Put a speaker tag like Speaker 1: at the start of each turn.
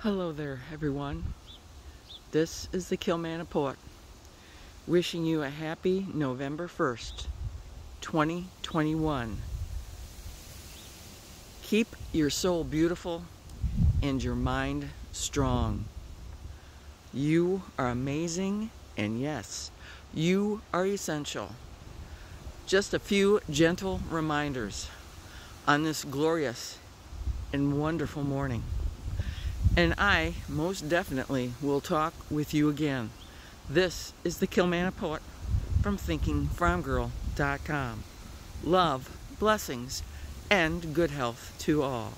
Speaker 1: Hello there, everyone. This is the Kilmanagh Poet, wishing you a happy November 1st, 2021. Keep your soul beautiful and your mind strong. You are amazing, and yes, you are essential. Just a few gentle reminders on this glorious and wonderful morning. And I most definitely will talk with you again. This is the Kilmanagh Poet from ThinkingFarmGirl.com. Love, blessings, and good health to all.